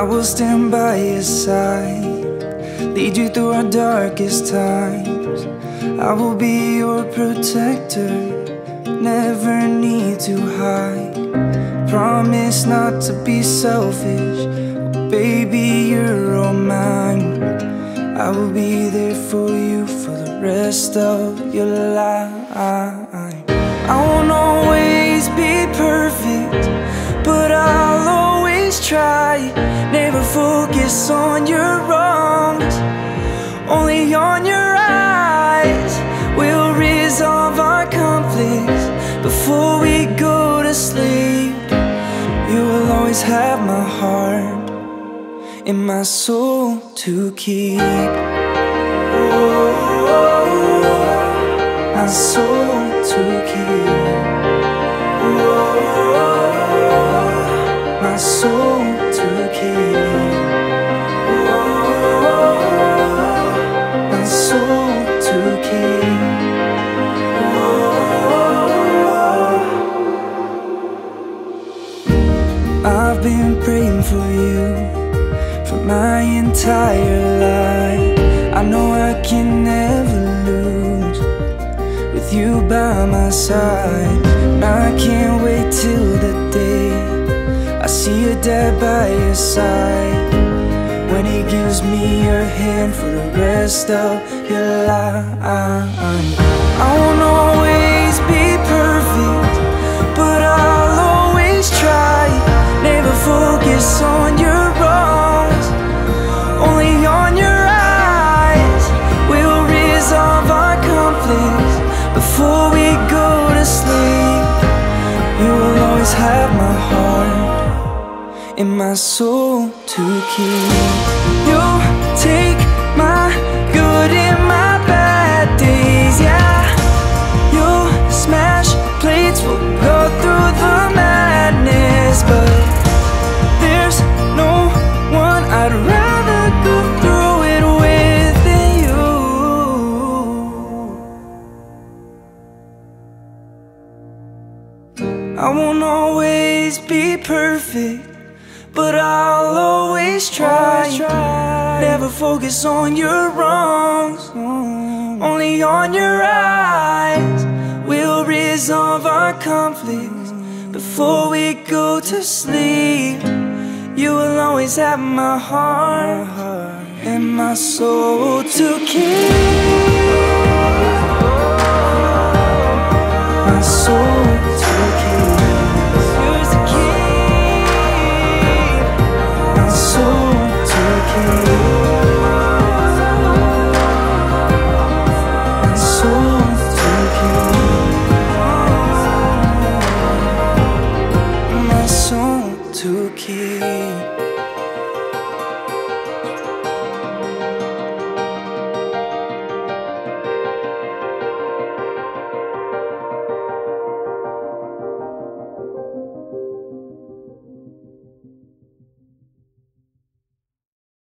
I will stand by your side, lead you through our darkest times. I will be your protector, never need to hide. Promise not to be selfish, baby, you're all mine. I will be there for you for the rest of your life. I won't always be perfect, but I'll always have my heart and my soul to keep. Oh, my soul to keep. Oh, my soul I've been praying for you for my entire life. I know I can never lose with you by my side. And I can't wait till the day I see your dad by your side. When he gives me your hand for the rest of your life. I won't always be perfect, focus on your wrongs, only on your eyes. We'll resolve our conflicts before we go to sleep. You will always have my heart and my soul to keep. You'll take my good and my I won't always be perfect, but I'll always try. try Never focus on your wrongs, only on your eyes. We'll resolve our conflicts before we go to sleep. You will always have my heart and my soul to keep. you.